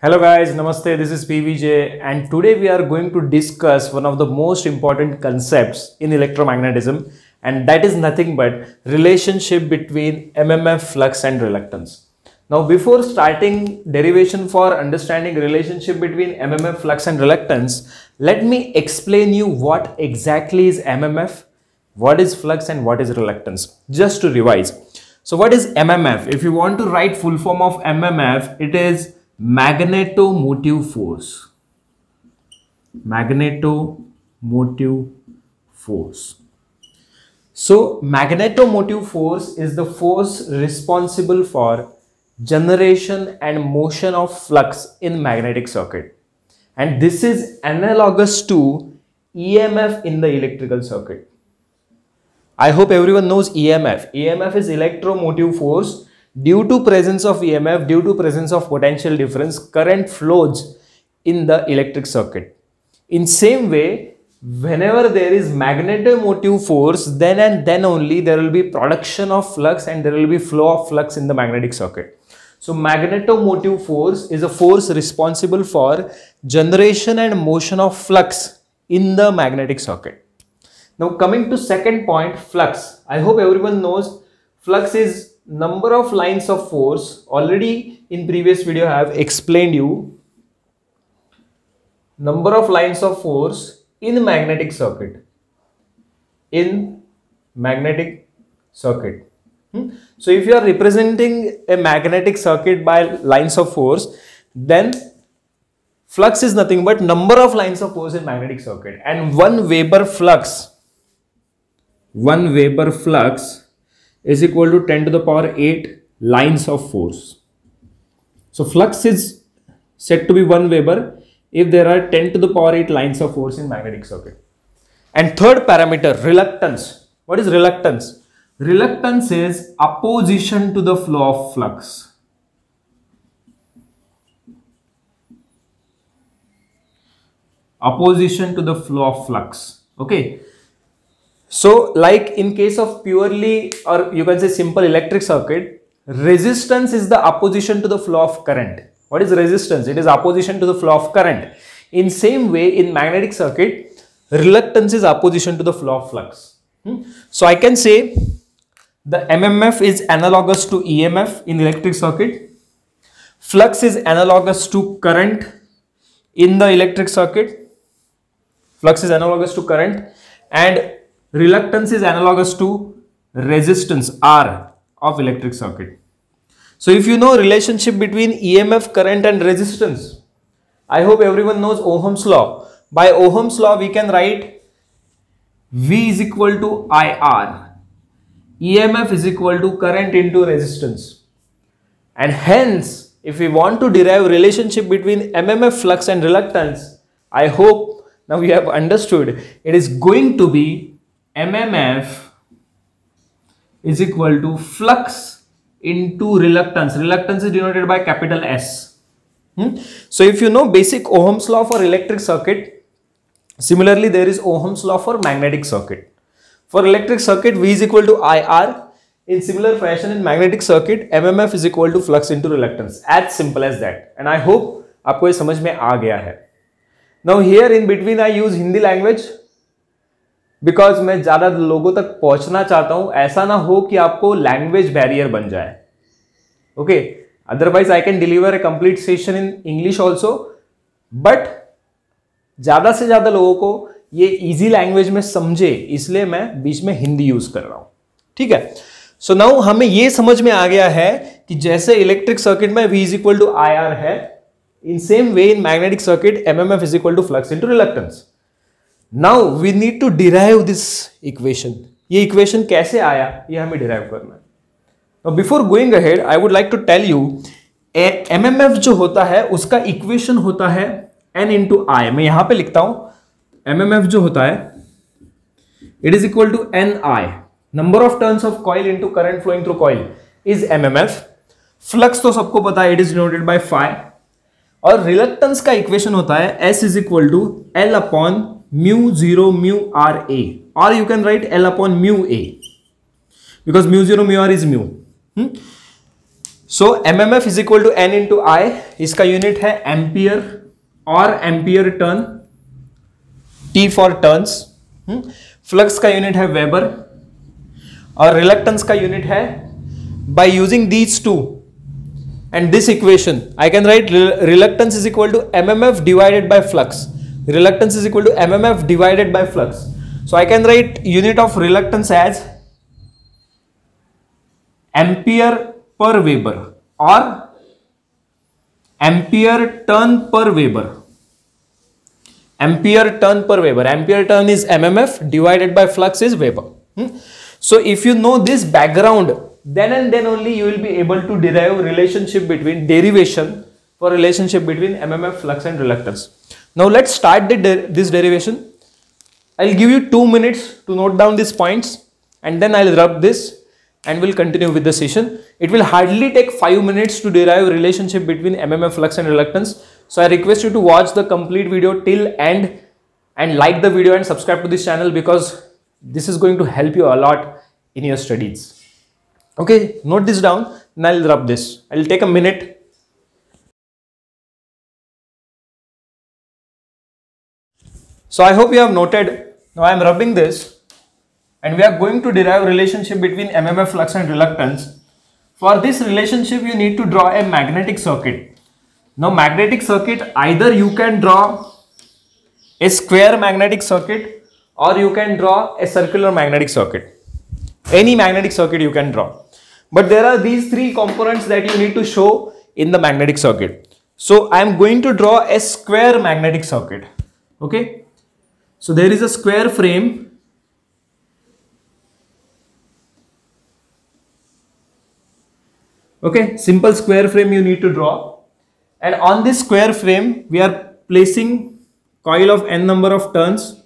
Hello guys, Namaste, this is PVJ and today we are going to discuss one of the most important concepts in electromagnetism and that is nothing but relationship between MMF flux and reluctance. Now before starting derivation for understanding relationship between MMF flux and reluctance, let me explain you what exactly is MMF, what is flux and what is reluctance just to revise. So what is MMF? If you want to write full form of MMF, it is magnetomotive force. Magnetomotive force. So magnetomotive force is the force responsible for generation and motion of flux in magnetic circuit. And this is analogous to emf in the electrical circuit. I hope everyone knows emf emf is electromotive force due to presence of emf due to presence of potential difference current flows in the electric circuit. In same way whenever there is magnetomotive force then and then only there will be production of flux and there will be flow of flux in the magnetic circuit. So magnetomotive force is a force responsible for generation and motion of flux in the magnetic circuit. Now coming to second point flux. I hope everyone knows flux is number of lines of force already in previous video I have explained you. Number of lines of force in magnetic circuit. In magnetic circuit. Hmm? so if you are representing a magnetic circuit by lines of force then flux is nothing but number of lines of force in magnetic circuit. And one Weber flux. One Weber flux is equal to 10 to the power 8 lines of force. So flux is said to be 1 Weber if there are 10 to the power 8 lines of force in magnetic circuit. And third parameter, reluctance. What is reluctance? Reluctance is opposition to the flow of flux. Opposition to the flow of flux. Okay. So like in case of purely or you can say simple electric circuit, resistance is the opposition to the flow of current. What is resistance? It is opposition to the flow of current. In same way in magnetic circuit, reluctance is opposition to the flow of flux. Hmm? So I can say the MMF is analogous to EMF in electric circuit. Flux is analogous to current in the electric circuit. Flux is analogous to current and reluctance is analogous to resistance R of electric circuit. So if you know relationship between EMF current and resistance, I hope everyone knows Ohm's law. By Ohm's law we can write V is equal to IR. EMF is equal to current into resistance. And hence if we want to derive relationship between MMF flux and reluctance, I hope now we have understood it is going to be MMF is equal to flux into reluctance. Reluctance is denoted by capital S. Hmm? So if you know basic Ohm's law for electric circuit, similarly there is Ohm's law for magnetic circuit. For electric circuit, V is equal to IR. In similar fashion in magnetic circuit, MMF is equal to flux into reluctance. As simple as that. And I hope आपको ये समझ में आ गया है. Now here in between I use Hindi language because मैं ज़्यादा लोगों तक पहुँचना चाहता हूँ, ऐसा ना हो कि आपको लैंग्वेज बैरियर बन जाए। Okay otherwise I can deliver a complete session in English also but ज़्यादा से ज़्यादा लोगों को ये इजी लैंग्वेज में समझे, इसलिए मैं बीच में हिंदी यूज़ कर रहा हूँ। ठीक है? सो so नाउ हमें यह समझ में आ गया है कि जैसे इलेक्ट्रिक सर्किट में V is equal to I R है in same way in magnetic circuit M M F is equal to flux into reluctance now we need to derive this equation ये इक्वेशन कैसे आया? ये हमें derive करना है। Before going ahead I would like to tell you M M F जो होता है, उसका इक्वेशन होता है एन इंटू आई मैं यहाँ पे लिखता हूँ। एम एम एफ़ जो होता है it is equal to N I number of turns of coil into current flowing through coil is M M F flux तो सबको पता है it is denoted by phi और रिलक्टेंस का इक्वेशन होता है S is equal to L upon mu 0 mu r a or you can write L upon mu a because mu 0 mu r is mu. Hmm? M F is equal to N into I इसका unit है ampere और ampere turn T for turns flux का unit है weber और reluctance का unit है by using these two and this equation I can write reluctance is equal to mmf divided by flux reluctance is equal to mmf divided by flux. So I can write unit of reluctance as ampere per Weber or ampere turn per Weber. Ampere turn per Weber. Ampere turn is mmf divided by flux is Weber. Hmm? so if you know this background then and then only you will be able to derive relationship between derivation for relationship between mmf flux and reluctance now let's start de this derivation i'll give you two minutes to note down these points and then i'll rub this and we'll continue with the session it will hardly take five minutes to derive relationship between mmf flux and reluctance so i request you to watch the complete video till end and like the video and subscribe to this channel because this is going to help you a lot in your studies Okay, note this down and I'll rub this. I'll take a minute. So I hope you have noted. Now I am rubbing this and we are going to derive relationship between MMF flux and reluctance. For this relationship you need to draw a magnetic circuit. Now magnetic circuit either you can draw a square magnetic circuit or you can draw a circular magnetic circuit. Any magnetic circuit you can draw. But there are these three components that you need to show in the magnetic circuit. So I am going to draw a square magnetic circuit. Okay. So there is a square frame. Okay, simple square frame you need to draw. And on this square frame, we are placing coil of n number of turns,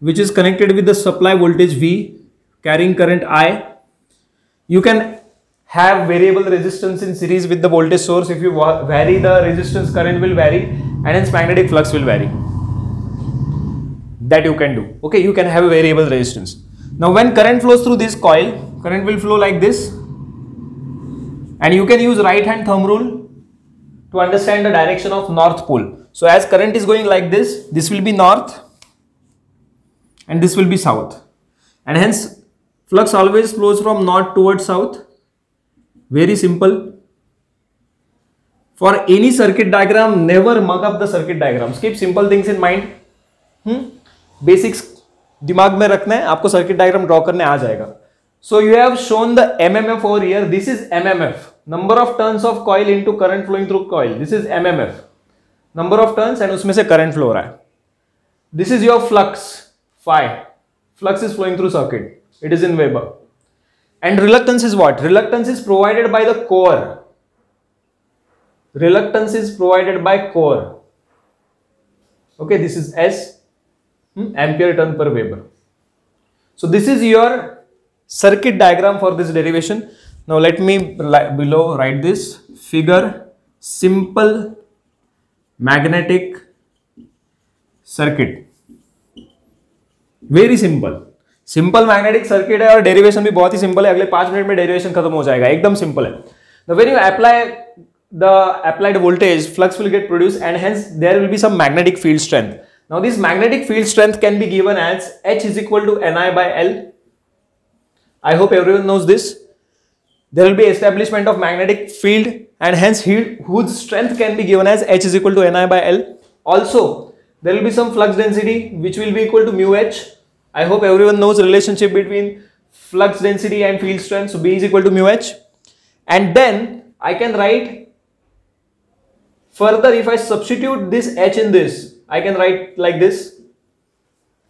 which is connected with the supply voltage V, carrying current I. You can have variable resistance in series with the voltage source if you vary the resistance current will vary and hence magnetic flux will vary that you can do okay you can have a variable resistance now when current flows through this coil current will flow like this and you can use right hand thumb rule to understand the direction of north pole so as current is going like this this will be north and this will be south and hence flux always flows from north towards south very simple. For any circuit diagram, never mug up the circuit diagrams. Keep simple things in mind. Hmm? Basics दिमाग में रखना है आपको circuit diagram draw करने आ जाएगा। So you have shown the MMF over here this is MMF number of turns of coil into current flowing through coil this is MMF number of turns and उसमें से current flow रहा है। This is your flux phi flux is flowing through circuit it is in weber and reluctance is what? Reluctance is provided by the core is provided by core. Okay, this is S. hmm, ampere turn per weber so this is your circuit diagram for this derivation now let me below write this figure simple magnetic circuit very simple simple magnetic circuit है और derivation भी बहुत ही simple है। अगले पाँच minute में derivation खत्म हो जाएगा। एकदम सिंपल है। The when you apply the applied voltage flux will get produce and hence there will be some magnetic field strength now this magnetic field strength can be given as h is equal to ni by l. I hope everyone knows this. There will be establishment of magnetic field and hence whose strength can be given as h is equal to ni by l. Also there will be some flux density which will be equal to mu h. I hope everyone knows relationship between flux density and field strength. So B is equal to mu H. And then I can write further if I substitute this H in this, I can write like this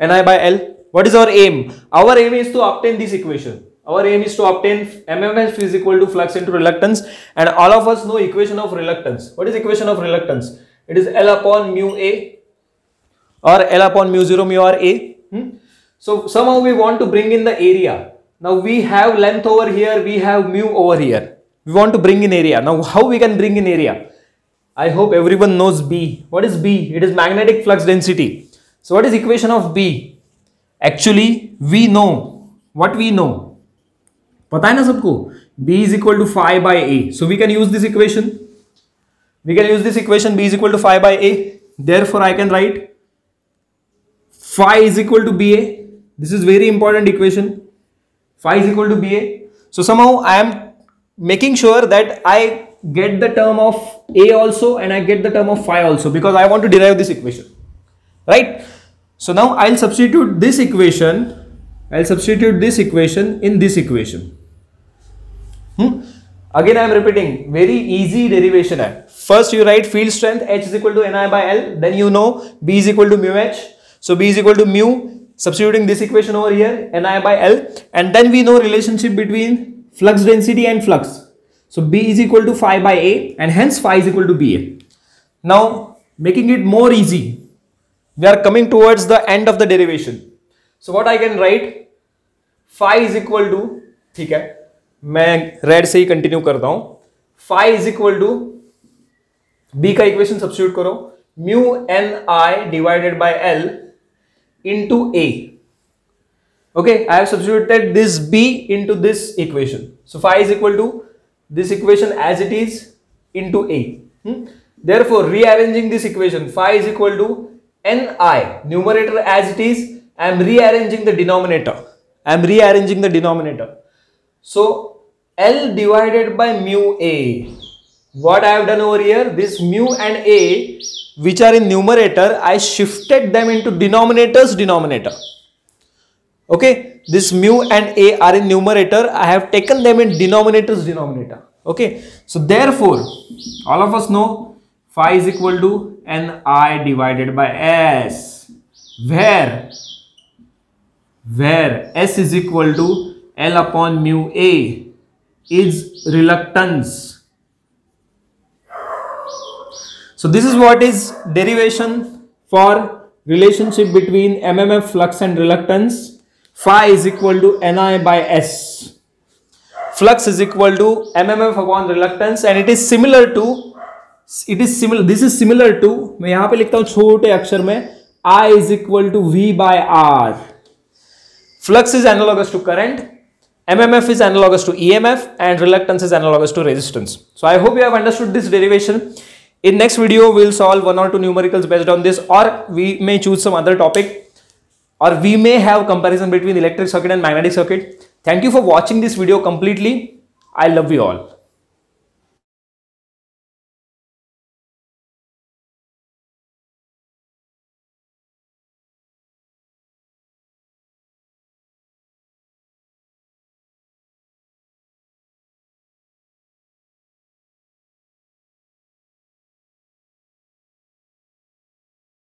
Ni by L. What is our aim? Our aim is to obtain this equation. Our aim is to obtain MMF is equal to flux into reluctance and all of us know equation of reluctance. What is equation of reluctance? It is L upon mu A or L upon mu 0 mu r A. Hmm? So somehow we want to bring in the area. Now we have length over here, we have mu over here. We want to bring in area. Now how we can bring in area? I hope everyone knows B. What is B? It is magnetic flux density. So what is equation of B? Actually we know what we know. पता है ना सबको B is equal to phi by A. So we can use this equation. We can use this equation B is equal to phi by A. Therefore, I can write phi is equal to BA. This is very important equation. Phi is equal to BA. So somehow I am making sure that I get the term of A also and I get the term of phi also because I want to derive this equation. Right? So now I'll substitute this equation. I'll substitute this equation in this equation. Hmm? Again I am repeating very easy derivation. First you write field strength H is equal to Ni by L. Then you know B is equal to mu H. So B is equal to mu substituting this equation over here Ni by L and then we know relationship between flux density and flux. So B is equal to phi by A and hence phi is equal to BA. Now making it more easy we are coming towards the end of the derivation. So what I can write phi is equal to ठीक है मैं red से ही continue करता हूँ phi is equal to B का equation substitute करो mu N I divided by L into a okay i have substituted this b into this equation so phi is equal to this equation as it is into a hmm? therefore rearranging this equation phi is equal to ni numerator as it is i am rearranging the denominator i am rearranging the denominator so L divided by mu A. What I have done over here, this mu and A which are in numerator, I shifted them into denominator's denominator. Okay, this mu and A are in numerator, I have taken them in denominator's denominator. Okay, so therefore, all of us know phi is equal to Ni divided by S, where, where S is equal to L upon mu A is reluctance. So this is what is derivation for relationship between MMF flux and reluctance Phi is equal to Ni by S. Flux is equal to MMF upon reluctance and it is similar to it is similar this is similar to मैं यहाँ पे लिखता हूँ छोटे अक्षर में I is equal to V by R. Flux is analogous to current MMF is analogous to EMF and reluctance is analogous to resistance. So I hope you have understood this derivation. In next video, we will solve one or two numericals based on this or we may choose some other topic or we may have comparison between electric circuit and magnetic circuit. Thank you for watching this video completely. I love you all.